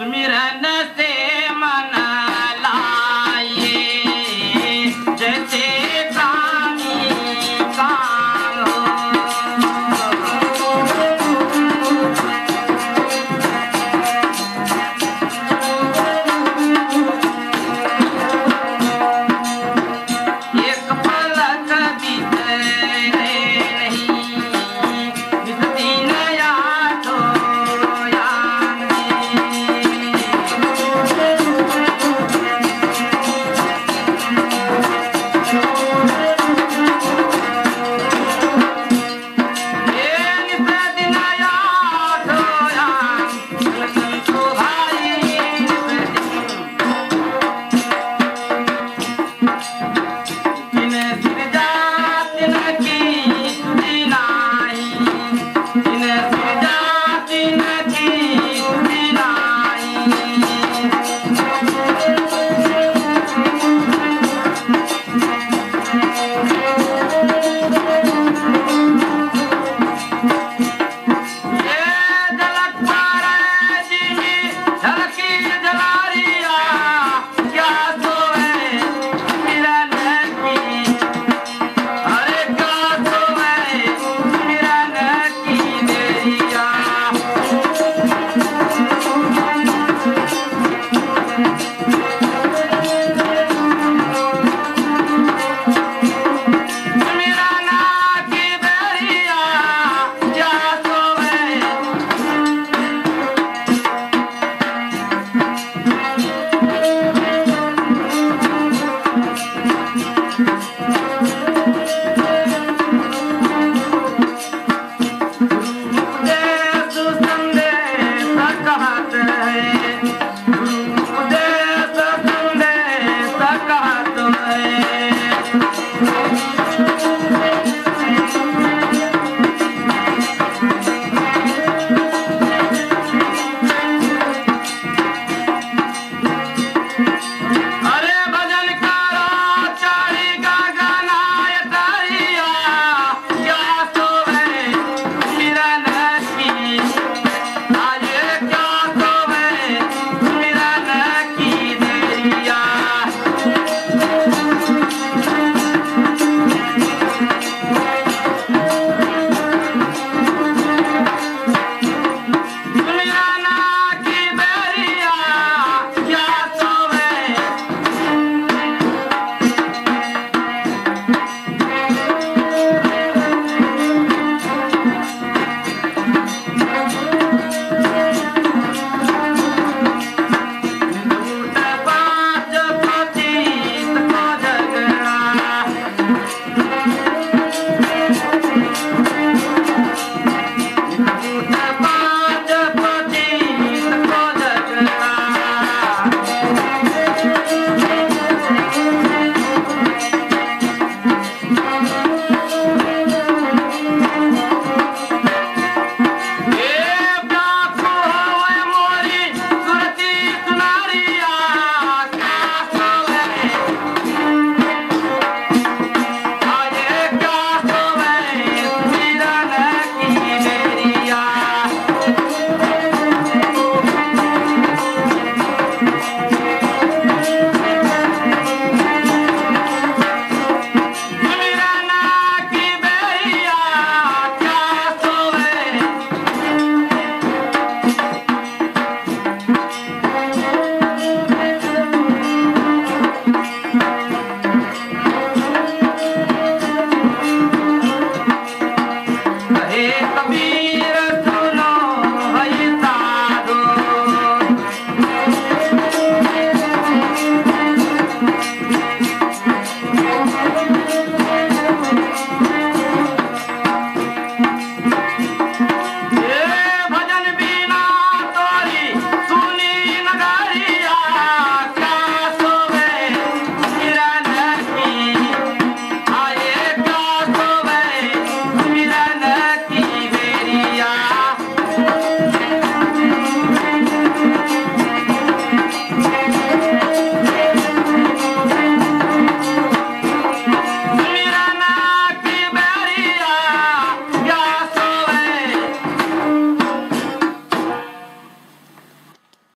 सुमिरन से मन Hey.